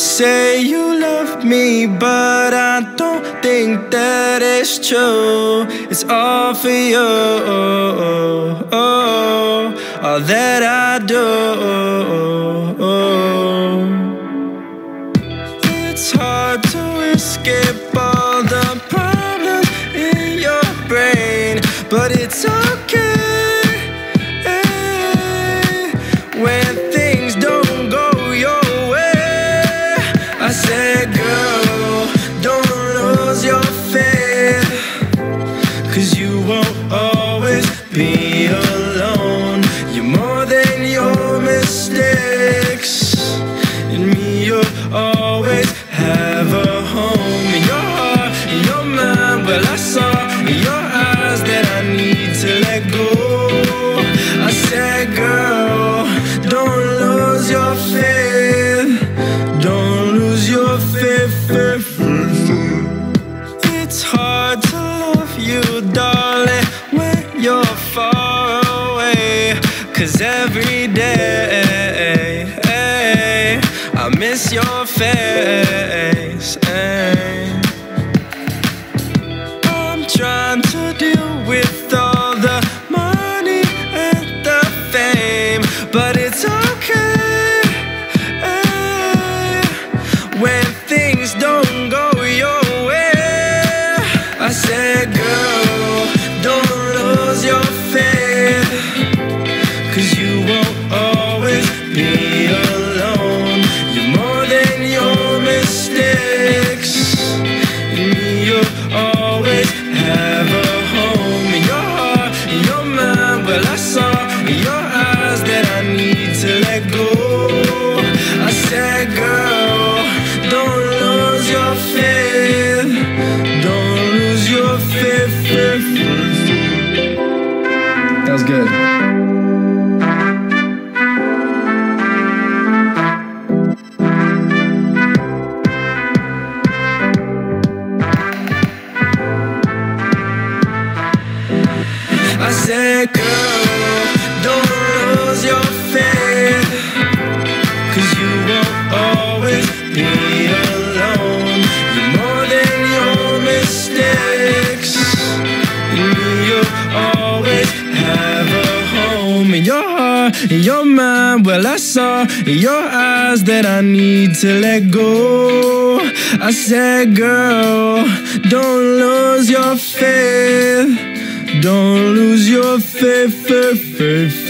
say you love me, but I don't think that it's true. It's all for you, all that I do. It's hard to escape all the problems in your brain, but it's okay Girl, don't lose your faith, cause you won't always be alone. Cause every day I miss your face. Good. I said, girl, don't lose your faith. Cause you won't always be alone. You're more than your your heart, in your mind. Well, I saw in your eyes that I need to let go. I said, girl, don't lose your faith. Don't lose your faith, faith, faith,